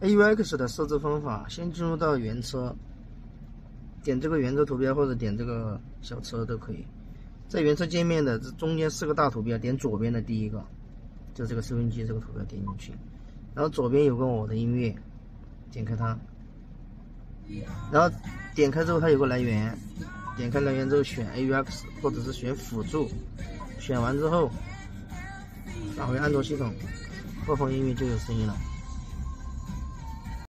AUX 的设置方法，先进入到原车。点这个原车图标，或者点这个小车都可以。在原车界面的这中间四个大图标，点左边的第一个，就这个收音机这个图标点进去，然后左边有个我的音乐，点开它。然后点开之后它有个来源，点开来源之后选 AUX 或者是选辅助，选完之后返回安卓系统，播放音乐就有声音了。